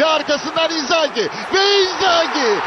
ve arkasından Inzaghi. Ve Inzaghi.